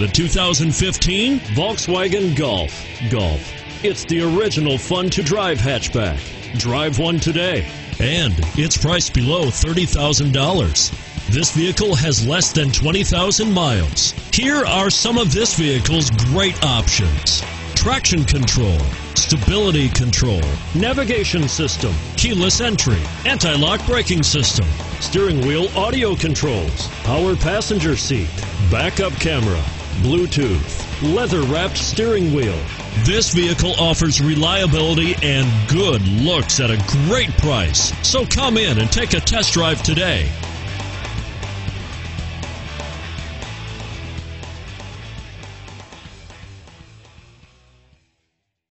The 2015 Volkswagen Golf. Golf. It's the original fun to drive hatchback. Drive one today. And it's priced below $30,000. This vehicle has less than 20,000 miles. Here are some of this vehicle's great options traction control, stability control, navigation system, keyless entry, anti lock braking system, steering wheel audio controls, power passenger seat, backup camera, Bluetooth, leather wrapped steering wheel. This vehicle offers reliability and good looks at a great price. So come in and take a test drive today.